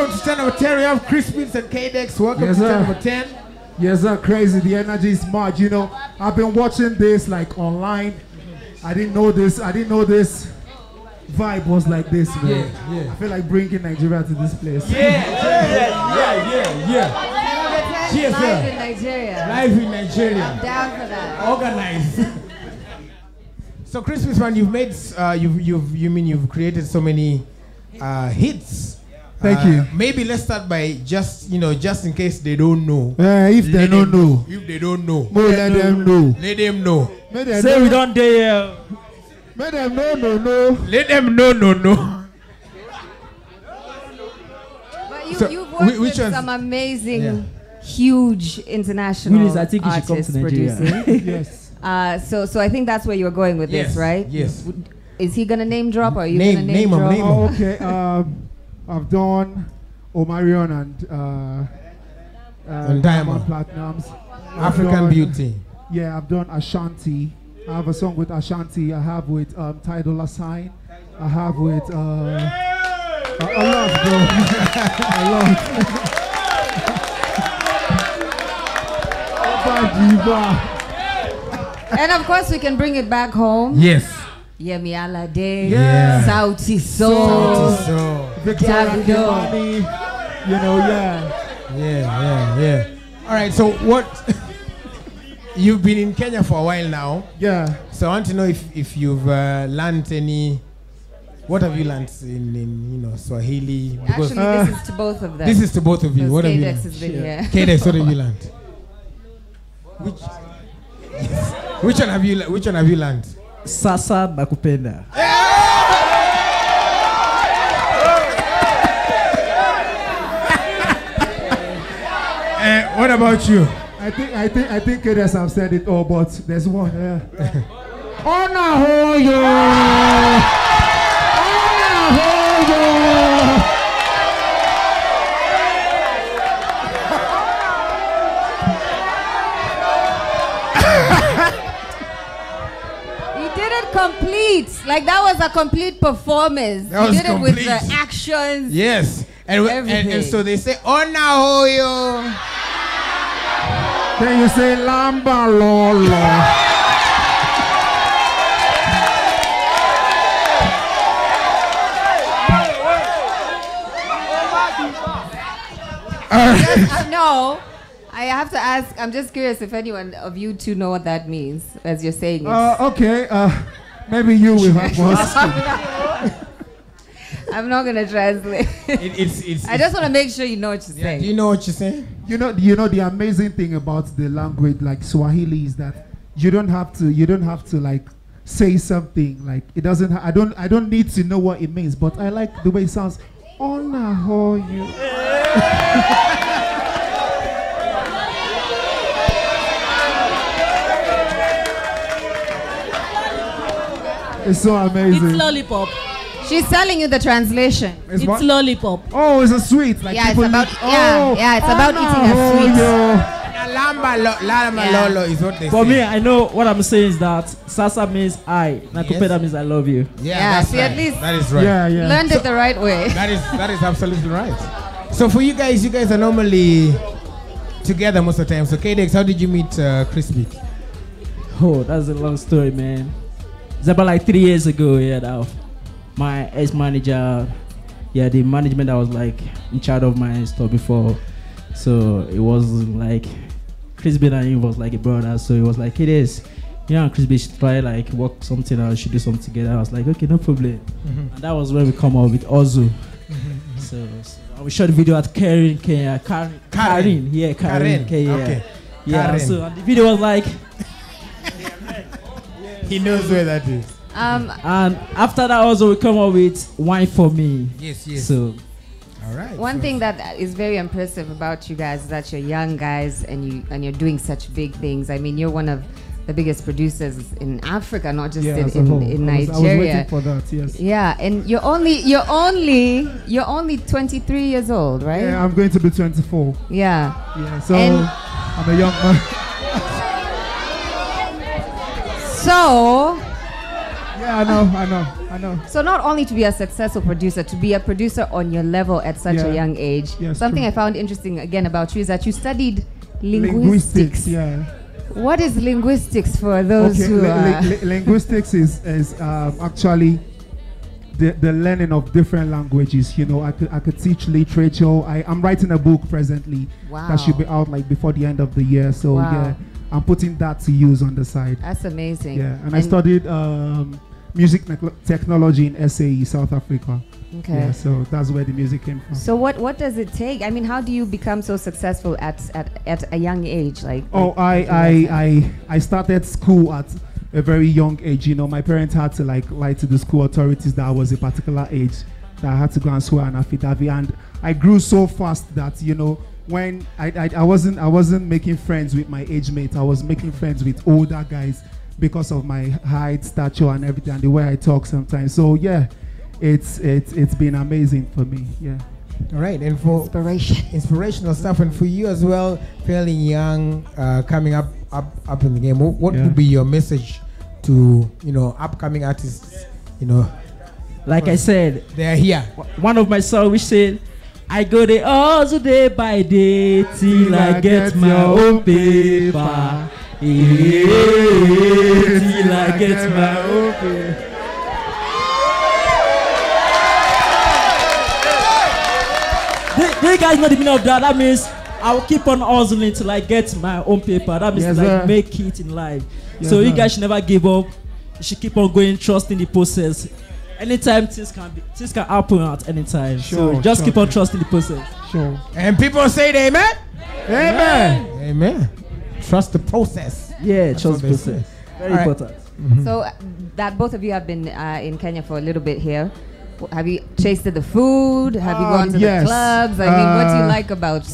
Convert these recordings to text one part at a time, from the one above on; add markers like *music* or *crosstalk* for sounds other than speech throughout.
welcome to 10 number 10. We have Krizbeatz and K-Dex. Welcome Yes, to 10 sir. number 10. Yes, sir. Crazy. The energy is much. You know, I've been watching this like online. I didn't know this. I didn't know this vibe was like this, man. Yeah, yeah. I feel like bringing Nigeria to this place. Yeah, yeah, yeah, yeah, yeah. Cheers, Live sir. in Nigeria. Live in Nigeria. I'm Down for that. Organized. so, Christmas man, you've made, uh, you've, you've, you mean you've created so many uh, hits. Thank Uh, you. Maybe let's start by just, you know, just in case they don't know. Uh, if they don't them know, If they don't know. more let them know. Let them know. Make them Say know. we don't do here. Make them know, no, no. Let them know, no, no. But you, So, you've worked with ones- some amazing, Yeah. huge international Willis, I think you come artists to producing. *laughs* Yes. uh, so, so I think that's where you're going with Yes, this, right? yes. Is he gonna name drop or are you Name- gonna name name, 'em, drop? name 'em. Oh, okay. Um, I've done Omarion and uh, uh, And Diamond. Platnumz. African done- Beauty. Yeah, I've done Ashanti. I have a song with Ashanti. I have with um, Ty Dolla Sign. I have with uh, a, a lot, bro. a lot. Oba And of course, we can bring it back home. Yes. Yemi Alade, Yeah. Sauti Sol. So, Victoria Davido. You know, yeah. yeah, yeah, yeah. All right, so what? *laughs* You've been in Kenya for a while now. Yeah. So I want to know if, if you've uh, learned any. What have you learned in, in you know Swahili? Because Actually, Uh, this is to both of them. this is to both of you. What have you learned? has been here. K-Dex, what have you learned? Which *laughs* which one have you le- which one have you learned? Sasa nakupenda. Uh, what about you? I think I think I think others have said it all, but there's one. Yeah. Honor Hoyo. Honor Hoyo. He did it complete. Like that was a complete performance. That was he did it with the actions. Yes. And, and, and Everything. so they say, Ona Can you say Lamba Lolo? Uh, no. I have to ask. I'm just curious if anyone of you two know what that means as you're saying it. Uh, okay. Uh, maybe you will have *laughs* one. *laughs* I'm not gonna translate. *laughs* It, it's, it's, I just want to make sure you know what you're yeah, saying. Do you know what you're saying? You know, you know the amazing thing about the language like Swahili is that you don't have to, you don't have to like say something like it doesn't. Ha- I don't, I don't need to know what it means, but I like the way it sounds. Honor Hoyo. *laughs* It's so amazing. It's lollipop. She's telling you the translation. It's It's lollipop. Oh, it's a sweet. Like Yeah, it's about- lick- yeah, oh, yeah, it's about Honor eating a sweet. Hoyo. Lamba, lo, lamba Yeah. lolo is what they For say. me, I know what I'm saying is that Sasa means I. Nakupenda means I love you. yeah, Yeah, that's see, right. at least- that is right. Yeah, yeah. Learned it the right way. That is that is absolutely right. So for you guys, you guys are normally together most of the time. So K-Dex, how did you meet uh, Chris Beat? Oh, that's a long story, man. It's about like three years ago. Yeah, that my ex manager, yeah, the management that was like in charge of my store before. So it was like Chris B and him was like a brother. So it was like it is. You know, Chris B should try like work something out, should do something together. I was like, okay, no problem. Mm-hmm. And that was when we come up with Ozu. Mm-hmm. so, so we shot the video at Karen, Karen, Karen, Karen. Karen, yeah, Karen, Karen, yeah. okay. Yeah, Karen. so and the video was like *laughs* He knows where that is. Um, And after that, also we come up with wine for me. Yes, yes. So All right. one so- thing that is very impressive about you guys is that you're young guys and you and you're doing such big things. I mean, you're one of the biggest producers in Africa, not just Yeah, in, as in, whole. in I was, I was Nigeria. waiting for that. Yes. yeah, and you're only you're only you're only 23 years old, right? Yeah, I'm going to be 24. Yeah. Yeah, so And- I'm a young man. *laughs* So Yeah, I know, I know, I know. So not only to be a successful producer, to be a producer on your level at such Yeah. a young age. Yes, Something true. I found interesting again about you is that you studied linguistics. yeah. What is linguistics for those Okay, who li- are? li- li- linguistics is is um, actually the, the learning of different languages. You know, I could I could teach literature. I I'm writing a book presently wow. that should be out like before the end of the year. So Wow. yeah, I'm putting that to use on the side. That's amazing. Yeah, and, I studied um, music technology in SAE, South Africa. Okay. Yeah, so that's where the music came from. So what what does it take? I mean, how do you become so successful at at, at a young age? Like Oh, like- I, I. I, I started school at a very young age. You know, my parents had to like lie to the school authorities that I was a particular age that I had to go and swear an affidavit, and I grew so fast that you know when I, I, I wasn't I wasn't making friends with my age mate. I was making friends with older guys because of my height, stature, and everything, and the way I talk sometimes. So yeah, it's it's it's been amazing for me. Yeah. All right, and for inspiration. *laughs* inspirational stuff, and for you as well, fairly young, uh, coming up up up in the game. What, what Yeah. would be your message to you know upcoming artists? You know, Like I said, they are here. one of my songs which said, I go there all the hustle day by day till I get my own paper. Yeah, till I get my own paper. Do, do you guys know the meaning of that? That means I will keep on hustling till I get my own paper. That means Yes, like sir. make it in life. Yes, so you guys should never give up. You should keep on going, trusting the process. Anytime things can be, things can happen at any time. so Sure, just sure, keep on trusting the process. Sure. And people say it, amen. Amen. Amen. Trust the process. Yeah, That's trust the they process. Very All right. important. So uh, that both of you have been uh, in Kenya for a little bit here. Have you tasted the food? Have you gone Um, to yes. the clubs? I mean, what do you Uh, like about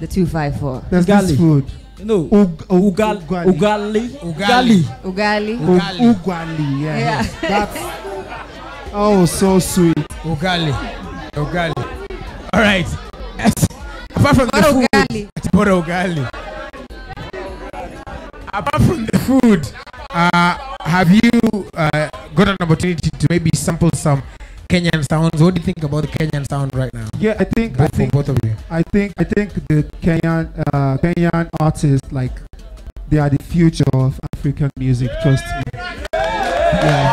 the two five four? There's Ugali. this food. You know, Ug- ug- ugali, ugali. ugali, Ugali. Ugali. Ugali. Ugali, yeah. Yeah. That's *laughs* oh so sweet. Ugali. Ugali. All right. *laughs* Apart from the What food, ugali? *laughs* What ugali. Apart from the food, uh, have you uh, got an opportunity to maybe sample some Kenyan sounds? What do you think about the Kenyan sound right now? Yeah, I think I Both for think both of you. I think I think the Kenyan uh, Kenyan artists like they are the future of African music. Trust me. Yeah,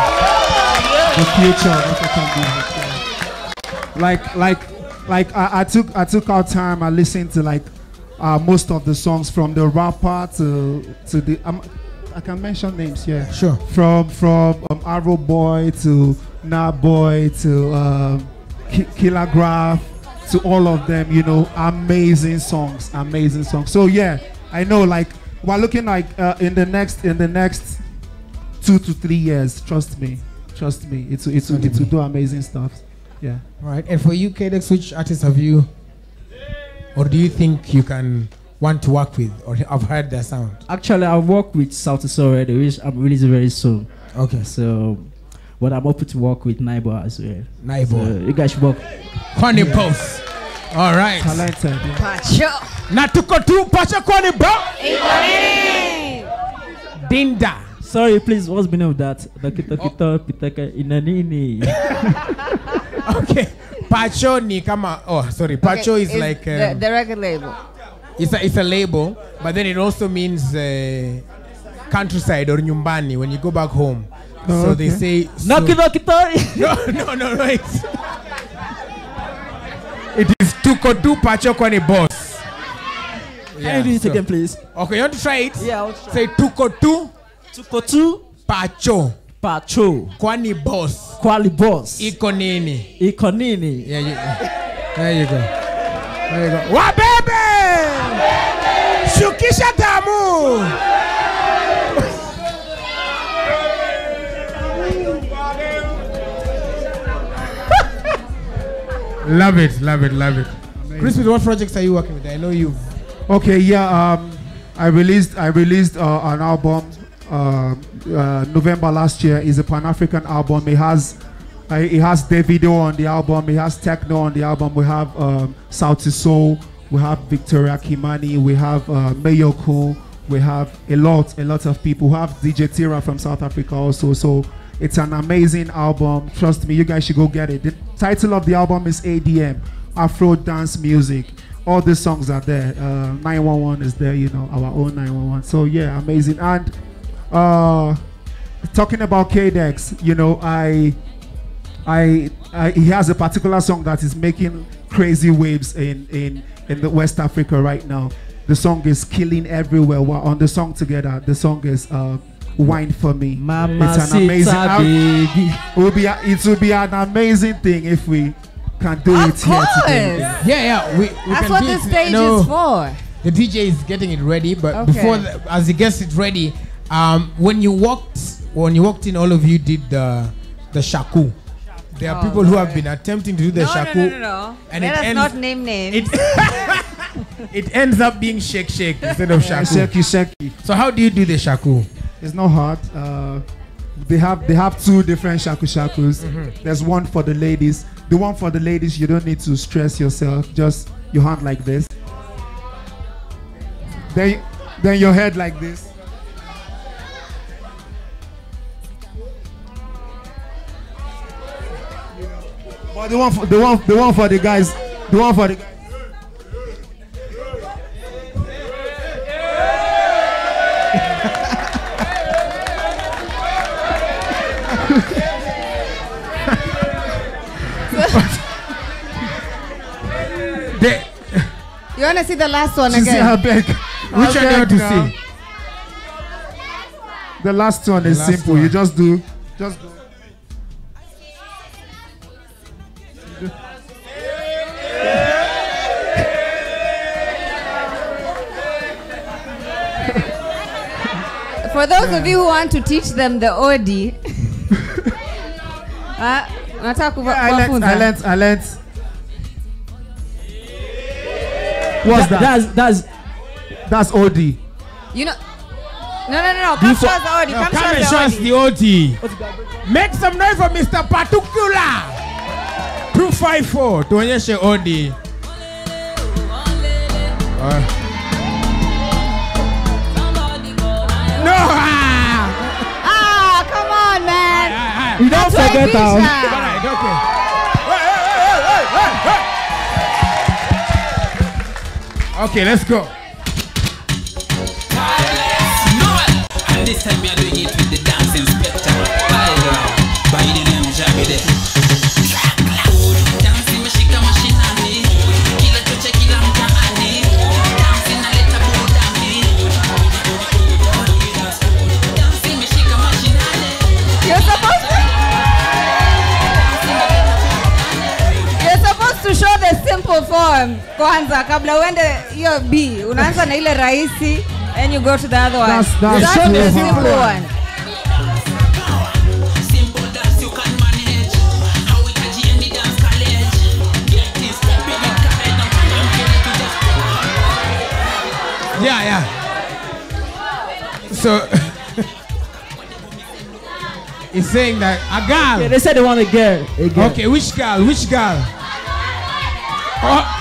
the future of African music. yeah. Like like like I, I took I took our time. I listened to like uh, most of the songs from the rapper to to the um, I can mention names. Yeah. Sure. from from um, Arrow Bwoy to Naiboi to um, Ki- Khaligraph to all of them. You know, amazing songs, amazing songs. So yeah, I know. Like we're looking like uh, in the next in the next two to three years. Trust me, trust me. It's it's What do it's to do amazing stuff. Yeah. All right. And for you, Kadex, which artists have you, or do you think you can want to work with, or I've heard their sound? Actually, I work with South Soul already, which I'm releasing very soon. Okay. So, but I'm open to work with Naibo as well. So you guys should work. Kwani Boss. All right. Talented. yeah. Pacho. Na tuko tu pacha kwani bo. Dinda. Sorry, please. What's the name of that? Dokito oh. Kito Pitaka Inanini. *laughs* Okay. Pacho ni kama oh sorry. Pacho Okay, is, like the, um, the record label. it's a it's a label, but then it also means uh, countryside or nyumbani when you go back home. Oh, so they okay. say so- Noki Dokito. *laughs* no no no no it's it is tuko tu pacho kwani boss. Can you do it so- again, please? Okay, you want to try it? Yeah, I'll try. Say tuko tu Tukotu pacho Pacho kwani boss. Quali Boss Iko nini? Ikonini. Yeah, you, there you go. There you go. Wabebe! Shukisha damu! *laughs* love it, love it, love it. Crispy, what projects are you working with? I know you've. Okay, yeah. Um, I released I released uh, an album uh, uh, November last year. is a Pan African album. It has uh, it has Davido on the album. It has Tekno on the album. We have um, South Soul. We have Victoria Kimani. We have uh, Mayoko. We have a lot a lot of people. We have DJ Tira from South Africa also. So It's an amazing album. Trust me, you guys should go get it. The title of the album is ADM, Afro Dance Music. All the songs are there. Uh, 911 is there, you know, our own 911. So yeah, amazing. And uh, talking about KDEX, you know, I, I, I, he has a particular song that is making crazy waves in in in the West Africa right now. The song is killing everywhere. We're on the song together. The song is uh, "Wine for Me." Mama it's an amazing. Sita, al- baby. It will be a, it will be an amazing thing if we can do Of it here today. Yeah, yeah. We, we That's can what do the it. stage No, is for. The DJ is getting it ready, but Okay. before, the, as he gets it ready, um, when you walked, when you walked in, all of you did the the shaku. There are Oh, people who have been attempting to do the no, shaku. no, no, no, no. and Let it us ends- not name names. It *laughs* it ends up being shake shake instead of shaku. Sheki Sheki. So how do you do the shaku? It's not hard. Uh, they have they have two different shaku shakus. There's one for the ladies. The one for the ladies, you don't need to stress yourself. Just your hand like this. Then then your head like this. But the one for the one the one for the guys, the one for the guys. *laughs* The, you want to see the last one She say, I again? beg. which I one do you want to see? The last one is last simple. one. You just do, just go. For those of you who want to teach them the OD, *laughs* uh, nataka I learnt, kuwafunza. I learnt, I learnt. What's that? That's that's That's OD. You know, no, no, no, no. Come show us the OD. No, Come come show show us us the the OT. Make some noise for Mr. Particular. 254 tuonyeshe OD. Uh. All right, okay. Hey, hey, hey, okay, let's go. And this time we are doing it with the dancing spectacle. Um, kwanza kabla uende hiyo B. Unaanza na ile rahisi and you go to the other one. That's- that's Start with the simple one. Simple dance you can manage. How we can any dance college. Get this, big it, carry down, I'm killing to just Yeah, yeah. So *laughs* he's saying that a Yeah, girl. they said they want a girl. A girl. Okay, which girl? Which girl? Oh,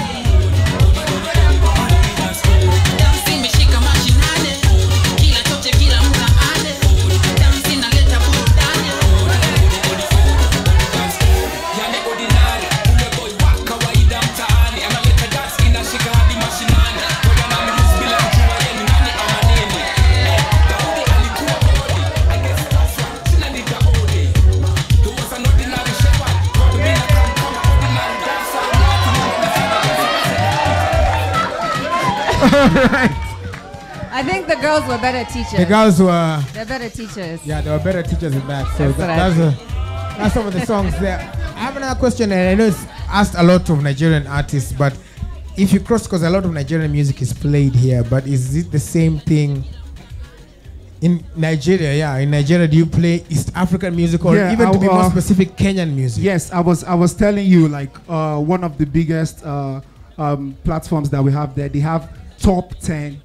Were better teachers. The girls were, They're better teachers. yeah, they were better teachers in that. So That's that, that's, a, that's some of the songs there. I have another question, and I know it's asked a lot of Nigerian artists, but if you cross, because a lot of Nigerian music is played here, but is it the same thing? In Nigeria, yeah, in Nigeria, do you play East African music or Yeah, even to be I- more uh, specific, Kenyan music? Yes, I was I was telling you like uh, one of the biggest uh, um, platforms that we have there. They have top ten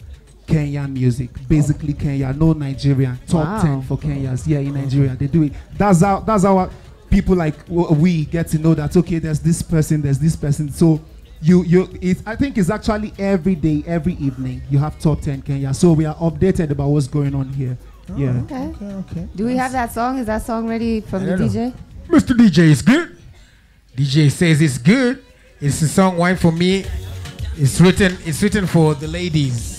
Kenyan music, basically Kenya, no Nigerian. Top Wow. ten for Kenyans. Yeah, in Nigeria they do it. That's how that's how people like we get to know that. Okay, there's this person, there's this person. So you you it, I think it's actually every day, every evening you have top ten Kenya. So we are updated about what's going on here oh, Yeah. Okay. Okay, okay. Do we have that song? Is that song ready from I the don't know. DJ? Mr. DJ is good. DJ says it's good. It's a song "Wine for Me." It's written. It's written for the ladies.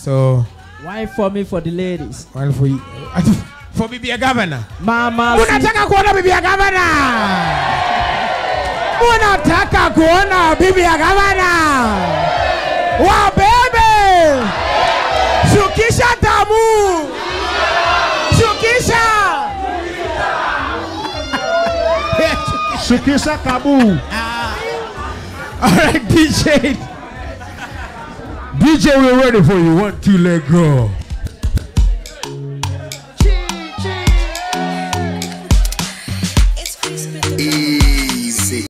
So Wine for me for the ladies. wine for you. *laughs* For bibi ya governor. Mama. Unataka kuona bibi ya gavana? Unataka kuona bibi ya gavana? Wabebe! Shukisha damu! Shukisha! Shukisha Kabu. All right, DJ. DJ, we're ready for you. One, two, let go.